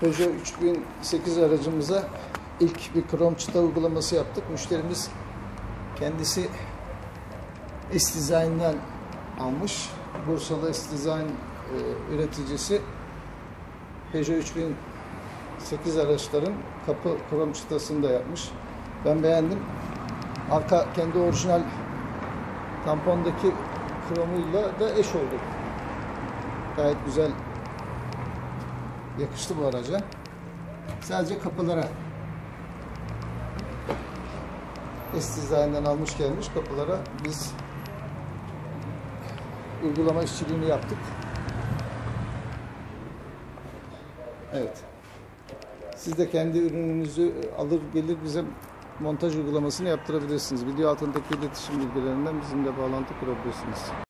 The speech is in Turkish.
Peugeot 3008 aracımıza ilk bir krom çıta uygulaması yaptık. Müşterimiz kendisi S-Design'dan almış. Bursalı S-Design e, üreticisi Peugeot 3008 araçların kapı krom çıtasını da yapmış. Ben beğendim. Arka kendi orijinal tampondaki kromuyla da eş oldu. Gayet güzel yakıştı bu araca. Sadece kapılara S-Design'dan almış gelmiş kapılara biz uygulama işçiliğini yaptık. Evet. Siz de kendi ürününüzü alır gelir bize montaj uygulamasını yaptırabilirsiniz. Video altındaki iletişim bilgilerinden bizimle bağlantı kurabilirsiniz.